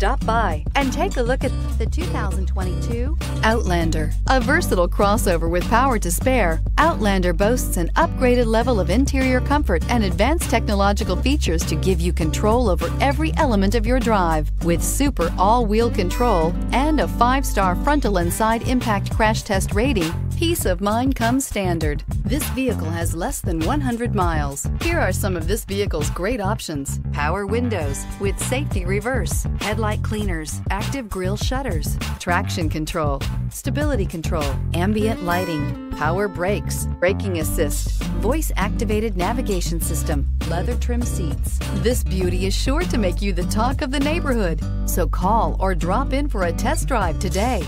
Stop by and take a look at the 2022 Outlander. A versatile crossover with power to spare, Outlander boasts an upgraded level of interior comfort and advanced technological features to give you control over every element of your drive. With super all-wheel control and a five-star frontal and side impact crash test rating, peace of mind comes standard. This vehicle has less than 100 miles. Here are some of this vehicle's great options. Power windows with safety reverse, headlight cleaners, active grille shutters, traction control, stability control, ambient lighting, power brakes, braking assist, voice activated navigation system, leather trim seats. This beauty is sure to make you the talk of the neighborhood. So call or drop in for a test drive today.